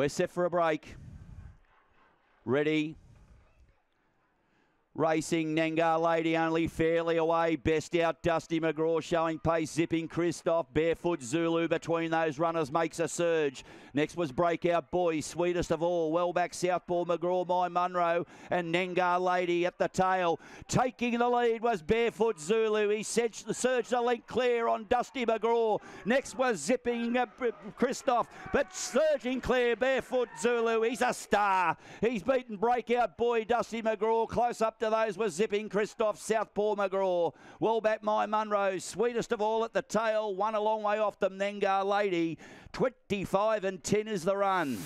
We're set for a break. Ready. Racing Nengar Lady only fairly away. Best out Dusty McGraw showing pace. Zipping Christoph. Barefoot Zulu between those runners makes a surge. Next was Breakout Boy. Sweetest of all. Well back Southpaw McGraw, My Munro and Nengar Lady at the tail. Taking the lead was Barefoot Zulu. He surged, surged the link clear on Dusty McGraw. Next was Zipping uh, Christoph. But surging clear Barefoot Zulu. He's a star. He's beaten Breakout Boy Dusty McGraw close up to those were zipping Christoph Southpaw McGraw. Well back my Munro, sweetest of all at the tail, one a long way off them, Nengar Lady. 25 and 10 is the run.